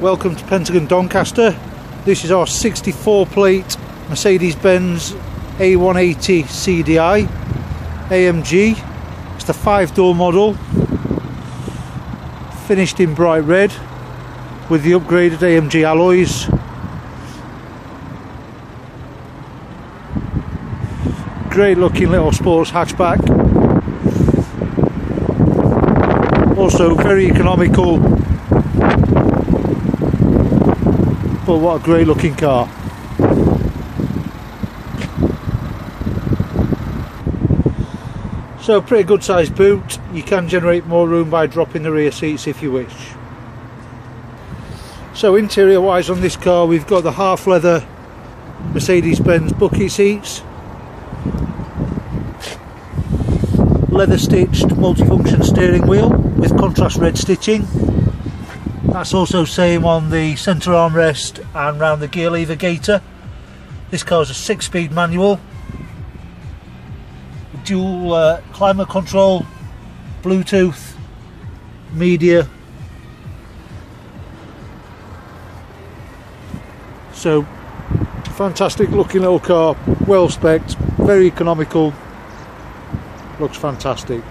Welcome to Pentagon Doncaster. This is our 64 plate Mercedes-Benz A180 CDI AMG. It's the five door model, finished in bright red with the upgraded AMG alloys. Great looking little sports hatchback. Also very economical what a great looking car. So pretty good sized boot, you can generate more room by dropping the rear seats if you wish. So interior wise on this car we've got the half leather Mercedes-Benz bucket seats leather stitched multifunction steering wheel with contrast red stitching that's also same on the centre armrest and round the gear lever gaiter. This car is a six speed manual. Dual uh, climate control, Bluetooth, media. So fantastic looking little car, well spec very economical, looks fantastic.